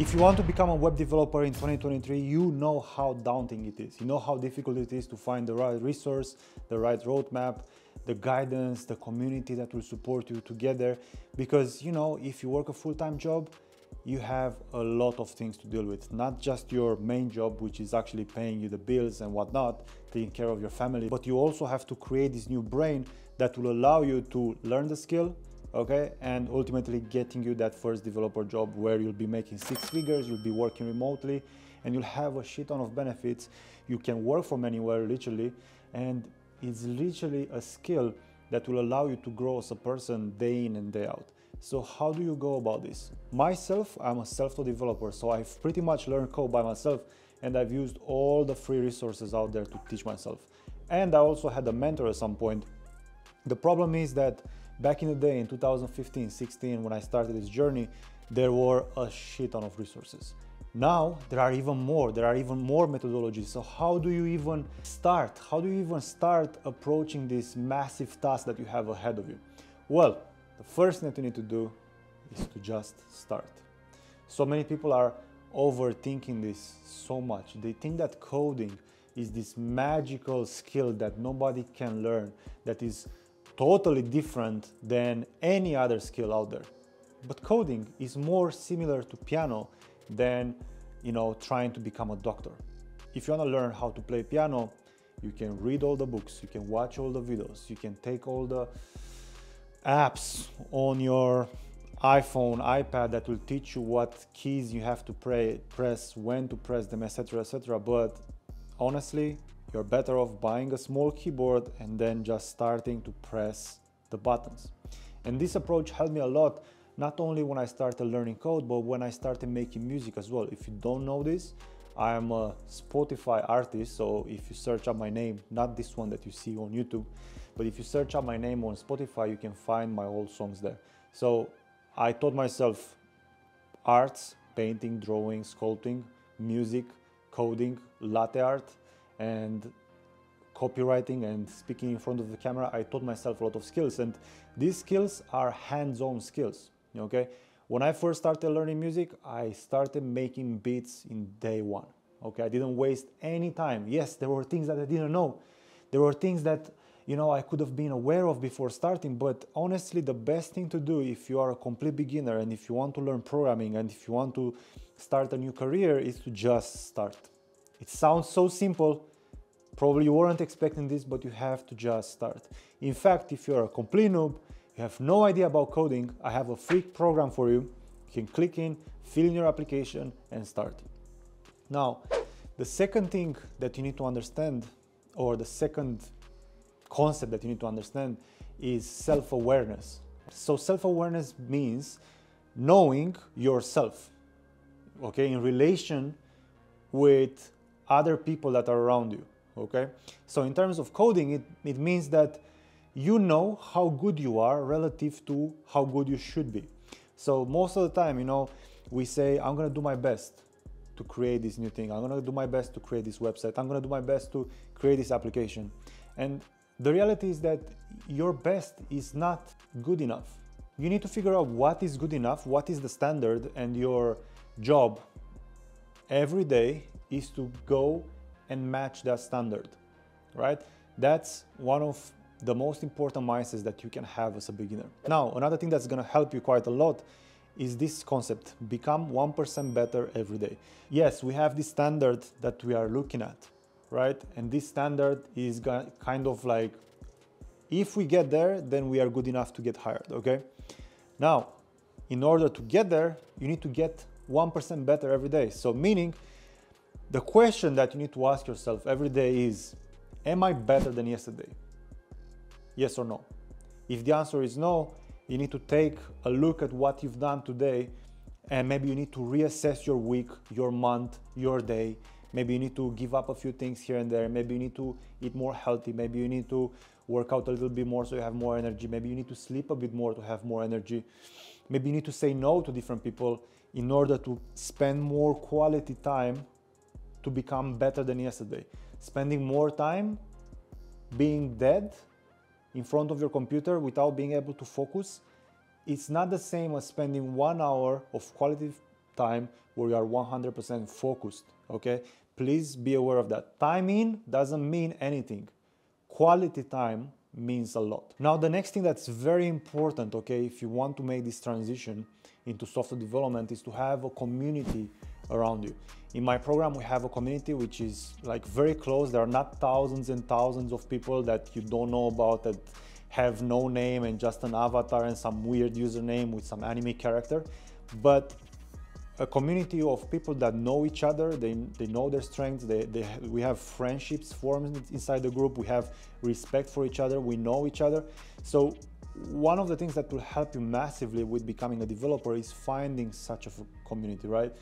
If you want to become a web developer in 2023, you know how daunting it is. You know how difficult it is to find the right resource, the right roadmap, the guidance, the community that will support you together. Because, you know, if you work a full time job, you have a lot of things to deal with. Not just your main job, which is actually paying you the bills and whatnot, taking care of your family, but you also have to create this new brain that will allow you to learn the skill, okay? And ultimately getting you that first developer job where you'll be making six figures you'll be working remotely and you'll have a shit ton of benefits. You can work from anywhere literally. And it's literally a skill that will allow you to grow as a person day in and day out. So how do you go about this? Myself i'm a self-taught developer so i've pretty much learned code by myself and i've used all the free resources out there to teach myself. And i also had a mentor at some point. The problem is that Back in the day, in 2015, 16, when I started this journey, there were a shit ton of resources. Now there are even more, there are even more methodologies. So how do you even start? How do you even start approaching this massive task that you have ahead of you? Well, the first thing that you need to do is to just start. So many people are overthinking this so much. They think that coding is this magical skill that nobody can learn, that is totally different than any other skill out there. But coding is more similar to piano than, you know, trying to become a doctor. If you want to learn how to play piano, you can read all the books, you can watch all the videos, you can take all the apps on your iPhone, iPad that will teach you what keys you have to pray, press, when to press them, etc., etc. But honestly, you're better off buying a small keyboard and then just starting to press the buttons. And this approach helped me a lot, not only when I started learning code, but when I started making music as well. If you don't know this, I am a Spotify artist, so if you search up my name, not this one that you see on YouTube, but if you search up my name on Spotify, you can find my old songs there. So I taught myself arts, painting, drawing, sculpting, music, coding, latte art, and copywriting and speaking in front of the camera, I taught myself a lot of skills. And these skills are hands-on skills. Okay. When I first started learning music, I started making beats in day one. Okay. I didn't waste any time. Yes, there were things that I didn't know. There were things that you know I could have been aware of before starting. But honestly, the best thing to do if you are a complete beginner and if you want to learn programming and if you want to start a new career is to just start. It sounds so simple. Probably you weren't expecting this, but you have to just start. In fact, if you're a complete noob, you have no idea about coding, I have a free program for you. You can click in, fill in your application and start. Now, the second thing that you need to understand, or the second concept that you need to understand is self-awareness. So self-awareness means knowing yourself, okay, in relation with other people that are around you. Okay, so in terms of coding, it, it means that you know how good you are relative to how good you should be. So most of the time, you know, we say, I'm gonna do my best to create this new thing. I'm gonna do my best to create this website. I'm gonna do my best to create this application. And the reality is that your best is not good enough. You need to figure out what is good enough, what is the standard, and your job every day is to go and match that standard, right? That's one of the most important mindsets that you can have as a beginner. Now, another thing that's gonna help you quite a lot is this concept, become 1% better every day. Yes, we have this standard that we are looking at, right? And this standard is kind of like, if we get there, then we are good enough to get hired, okay? Now, in order to get there, you need to get 1% better every day. So meaning the question that you need to ask yourself every day is, am I better than yesterday? Yes or no? If the answer is no, you need to take a look at what you've done today and maybe you need to reassess your week, your month, your day. Maybe you need to give up a few things here and there. Maybe you need to eat more healthy. Maybe you need to work out a little bit more so you have more energy. Maybe you need to sleep a bit more to have more energy. Maybe you need to say no to different people in order to spend more quality time to become better than yesterday. Spending more time being dead in front of your computer without being able to focus, it's not the same as spending one hour of quality time where you are 100% focused, okay? Please be aware of that. Time in doesn't mean anything. Quality time means a lot. Now, the next thing that's very important, okay, if you want to make this transition into software development is to have a community around you. In my program, we have a community which is like very close. There are not thousands and thousands of people that you don't know about that have no name and just an avatar and some weird username with some anime character. But a community of people that know each other, they, they know their strengths, they, they, we have friendships formed inside the group, we have respect for each other, we know each other. So one of the things that will help you massively with becoming a developer is finding such a community, right?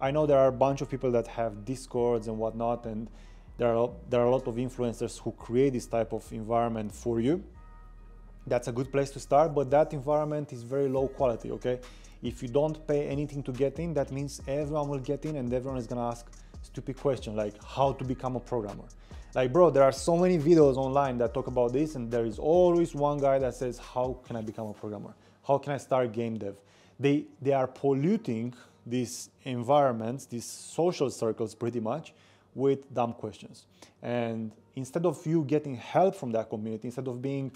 I know there are a bunch of people that have discords and whatnot, and there are, there are a lot of influencers who create this type of environment for you. That's a good place to start, but that environment is very low quality, okay? If you don't pay anything to get in, that means everyone will get in and everyone is gonna ask stupid question like how to become a programmer. Like bro, there are so many videos online that talk about this and there is always one guy that says how can I become a programmer? How can I start game dev? They, they are polluting these environments, these social circles pretty much with dumb questions. And instead of you getting help from that community, instead of being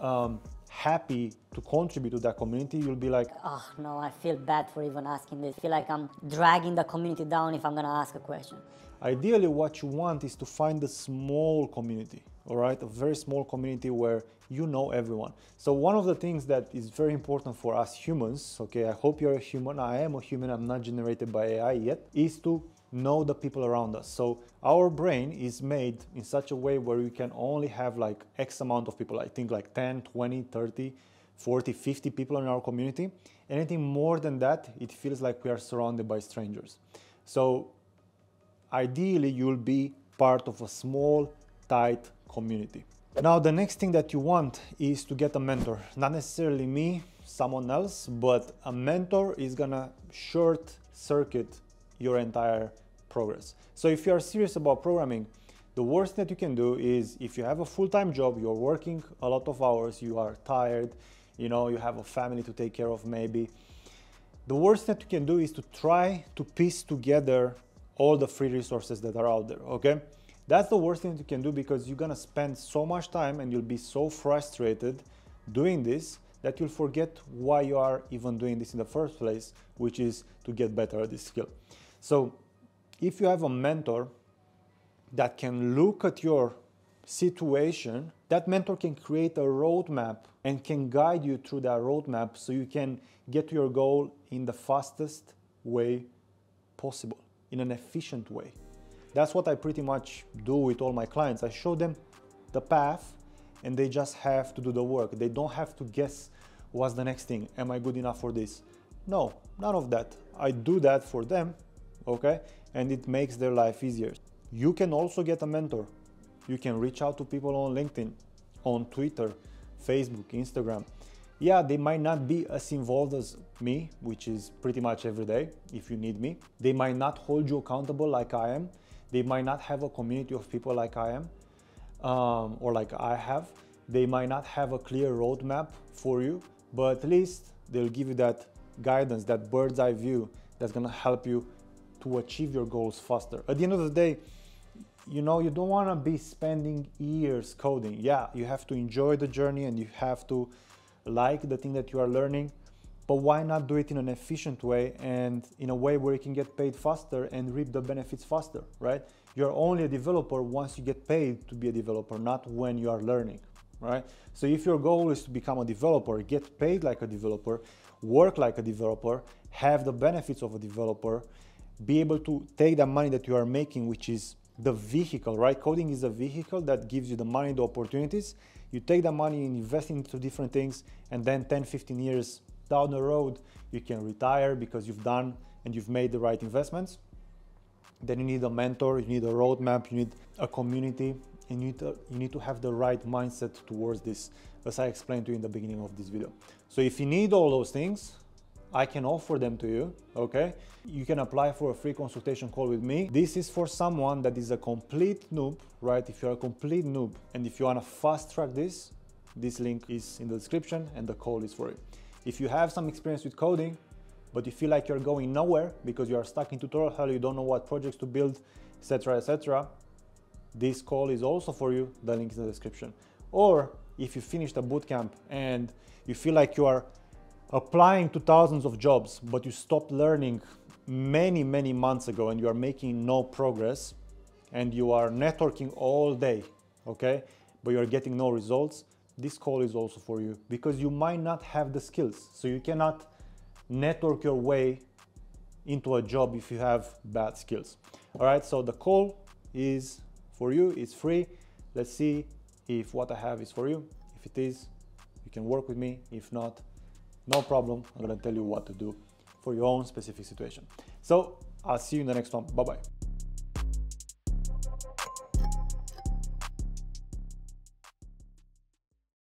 um, happy to contribute to that community, you'll be like, oh no, I feel bad for even asking this. I feel like I'm dragging the community down if I'm gonna ask a question. Ideally, what you want is to find a small community, all right? A very small community where you know everyone. So one of the things that is very important for us humans, okay, I hope you're a human, I am a human, I'm not generated by AI yet, is to know the people around us. So our brain is made in such a way where we can only have like X amount of people, I think like 10, 20, 30, 40, 50 people in our community. Anything more than that, it feels like we are surrounded by strangers. So ideally you'll be part of a small, tight community. Now the next thing that you want is to get a mentor. Not necessarily me, someone else, but a mentor is gonna short circuit your entire progress. So if you are serious about programming, the worst that you can do is if you have a full-time job, you're working a lot of hours, you are tired, you know, you have a family to take care of maybe. The worst that you can do is to try to piece together all the free resources that are out there, okay? That's the worst thing you can do because you're gonna spend so much time and you'll be so frustrated doing this that you'll forget why you are even doing this in the first place, which is to get better at this skill. So if you have a mentor that can look at your situation, that mentor can create a roadmap and can guide you through that roadmap so you can get to your goal in the fastest way possible, in an efficient way. That's what I pretty much do with all my clients. I show them the path and they just have to do the work. They don't have to guess what's the next thing. Am I good enough for this? No, none of that. I do that for them, okay? And it makes their life easier. You can also get a mentor. You can reach out to people on LinkedIn, on Twitter, Facebook, Instagram. Yeah, they might not be as involved as me, which is pretty much every day if you need me. They might not hold you accountable like I am. They might not have a community of people like I am um, or like I have. They might not have a clear roadmap for you, but at least they'll give you that guidance, that bird's eye view that's gonna help you to achieve your goals faster. At the end of the day, you know, you don't wanna be spending years coding. Yeah, you have to enjoy the journey and you have to like the thing that you are learning, but why not do it in an efficient way and in a way where you can get paid faster and reap the benefits faster, right? You're only a developer once you get paid to be a developer, not when you are learning, right? So if your goal is to become a developer, get paid like a developer, work like a developer, have the benefits of a developer, be able to take the money that you are making, which is the vehicle, right? Coding is a vehicle that gives you the money, the opportunities. You take the money and invest into different things, and then 10, 15 years down the road, you can retire because you've done and you've made the right investments. Then you need a mentor, you need a roadmap, you need a community, and you need to, you need to have the right mindset towards this, as I explained to you in the beginning of this video. So if you need all those things, I can offer them to you, okay? You can apply for a free consultation call with me. This is for someone that is a complete noob, right? If you're a complete noob and if you wanna fast track this, this link is in the description and the call is for you. If you have some experience with coding, but you feel like you're going nowhere because you are stuck in tutorial hell, you don't know what projects to build, etc., etc., this call is also for you. The link is in the description. Or if you finish the bootcamp and you feel like you are applying to thousands of jobs, but you stopped learning many, many months ago and you are making no progress and you are networking all day, okay, but you're getting no results, this call is also for you because you might not have the skills. So you cannot network your way into a job if you have bad skills. All right, so the call is for you, it's free. Let's see if what I have is for you. If it is, you can work with me. If not, no problem. I'm gonna tell you what to do for your own specific situation. So I'll see you in the next one. Bye bye.